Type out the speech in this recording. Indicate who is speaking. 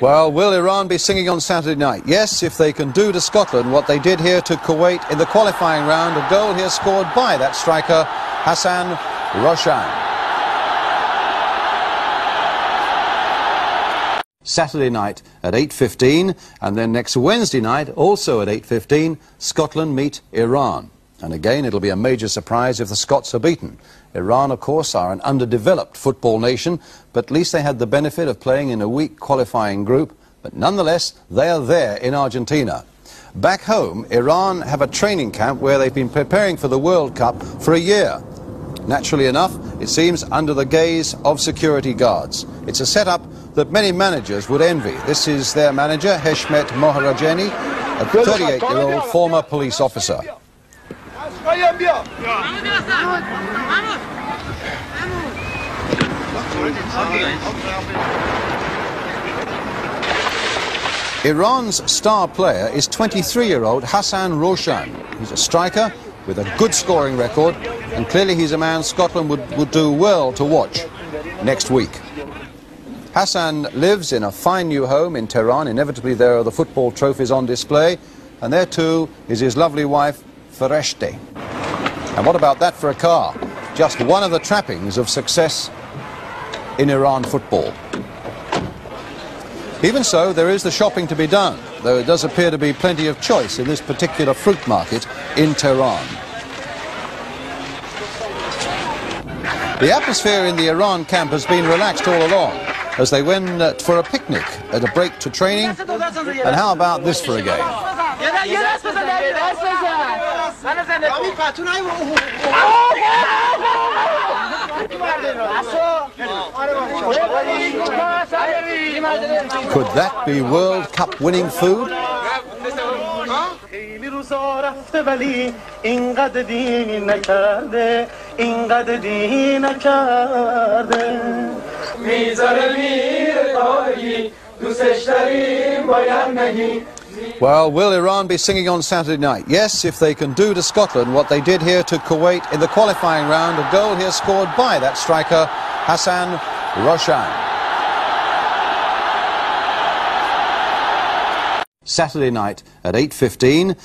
Speaker 1: Well, will Iran be singing on Saturday night? Yes, if they can do to Scotland what they did here to Kuwait in the qualifying round, a goal here scored by that striker, Hassan Roshan. Saturday night at 8.15 and then next Wednesday night also at 8.15 Scotland meet Iran. And again it'll be a major surprise if the Scots are beaten. Iran of course are an underdeveloped football nation but at least they had the benefit of playing in a weak qualifying group but nonetheless they are there in Argentina. Back home Iran have a training camp where they've been preparing for the World Cup for a year. Naturally enough, it seems under the gaze of security guards. It's a setup that many managers would envy. This is their manager, Heshmat Mohajerani, a 38-year-old former police officer. Iran's star player is 23-year-old Hassan Roshan. He's a striker with a good scoring record, and clearly he's a man Scotland would, would do well to watch next week. Hassan lives in a fine new home in Tehran. Inevitably, there are the football trophies on display, and there too is his lovely wife, Fereshte. And what about that for a car? Just one of the trappings of success in Iran football. Even so, there is the shopping to be done, though it does appear to be plenty of choice in this particular fruit market in Tehran. The atmosphere in the Iran camp has been relaxed all along as they went uh, for a picnic at a break to training. And how about this for a game? Could that be World Cup winning food?
Speaker 2: خیلی روزا رفته ولی اینقدر دینی نکرده اینقدر دینی نکرده. می‌ذاره میره
Speaker 1: Well, will Iran be singing on Saturday night? Yes, if they can do to Scotland what they did here to Kuwait in the qualifying round. A goal here scored by that striker, Hassan Roshan. Saturday night at 8.15.